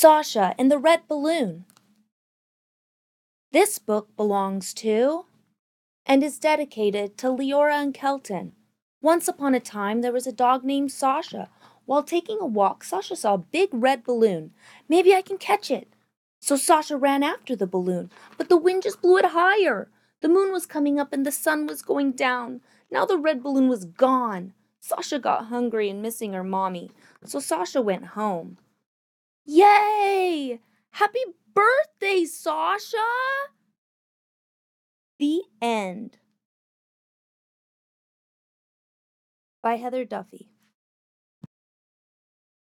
Sasha and the Red Balloon. This book belongs to and is dedicated to Leora and Kelton. Once upon a time, there was a dog named Sasha. While taking a walk, Sasha saw a big red balloon. Maybe I can catch it. So Sasha ran after the balloon, but the wind just blew it higher. The moon was coming up and the sun was going down. Now the red balloon was gone. Sasha got hungry and missing her mommy, so Sasha went home. Yay! Happy birthday, Sasha! The End by Heather Duffy.